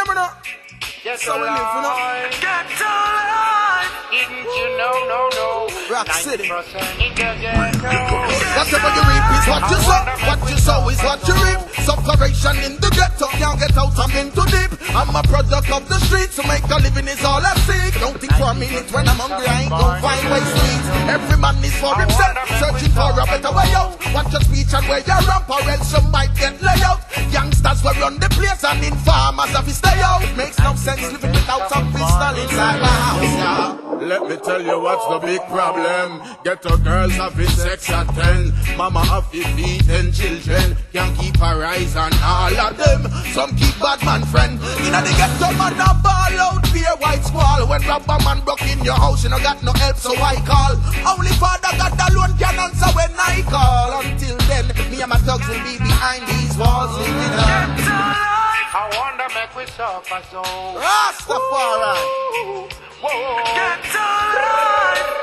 That's how we live, you know. Get to life. Didn't you know, no, no. Rock City. 90% in the ghetto. Whatever you reap is what you sow. What you sow is what you reap. Sufferation in the ghetto, can't get out, I'm in too deep. I'm a product of the streets, to make a living is all I seek. Don't think for a minute when I'm hungry, I ain't gon' find ways to eat. Every man is for himself, searching for a where you ramp, or else you might get laid out. Youngsters will run the place and informers have to stay out. Makes no sense living without a pistol inside my house, yeah. Let me tell you what's the big problem. Ghetto girls having sex at 10. Mama have to feed 10 children. Can't keep her eyes on all of them. Some keep bad man friend. In the ghetto, man, a ball out, beer white squall. When rubber man broke in your house, you no got no help, so I call. Only Father God alone can answer when I call. Until then, me and my thugs will be behind these walls, living on. Get to life. I wonder make we suffer so. Rastafari. Whoa. Get to life.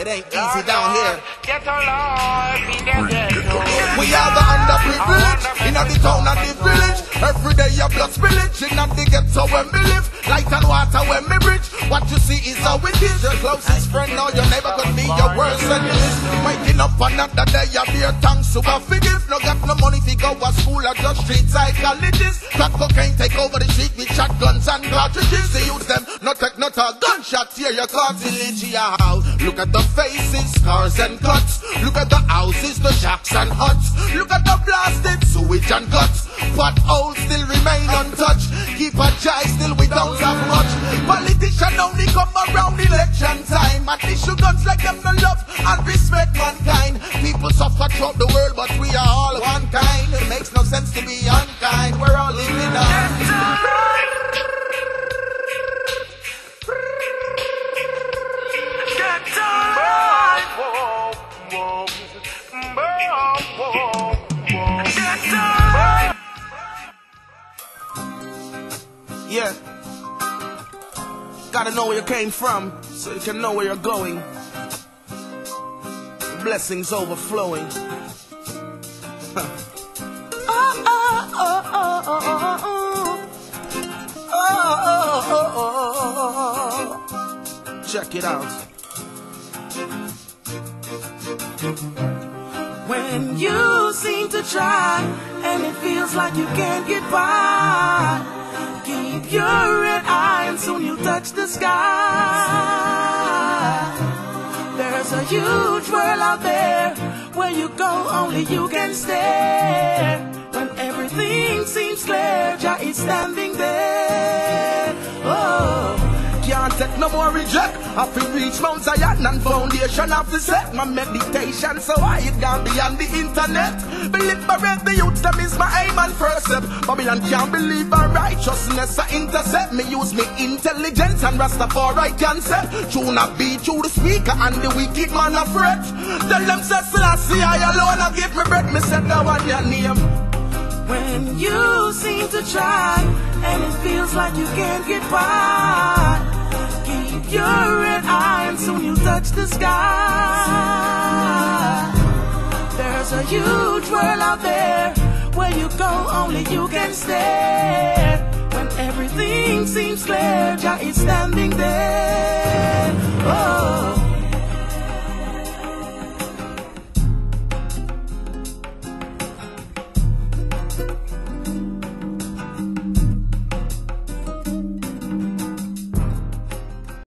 It ain't easy down here. Get to life in the ghetto. We are the underprivileged in the town and the village. Every day your blood spillage in the ghetto when we live. Light and water when we bridge. What you see is how it is. Your closest friend or your neighbor could be your worst enemy. Waking up another day, you bear thanks to a forgive. No got no money to go to school or just street psychologists. Crack cocaine take over the street with shotguns and cartridges. They use them, not take not a gunshot here. Your cartilage, your house. Look at the faces, scars and cuts. Look at the houses, the shacks and huts. Look at the blasted sewage and guts. Potholes still remain untouched. Keep a chai, still we don't have much. Politicians only come around election time. And issue guns Yeah. Gotta know where you came from so you can know where you're going. Blessings overflowing. Check it out. When you seem to try and it feels like you can't get by, your red eye and soon you'll touch the sky. There's a huge world out there where you go, only you can stare. When everything seems clear, Jah is standing there. Oh. Can't take no more reject. I feel reach Mount Zion and foundation of the set. My meditation, so I it gone beyond the Be liberate the youth, them is my aim and first step. Babylon can't believe our righteousness. I intercept me, use me intelligence and Rastafari concept. Tune a beat through the speaker and the wicked man a fret. Tell them say Selassie, I see, I alone I give me breath. Me said that one your name. When you seem to try and it feels like you can't get by, keep your red eye and soon you'll touch the sky. There's a huge world out there where you go, only you can stare. When everything seems clear, Jah is standing there.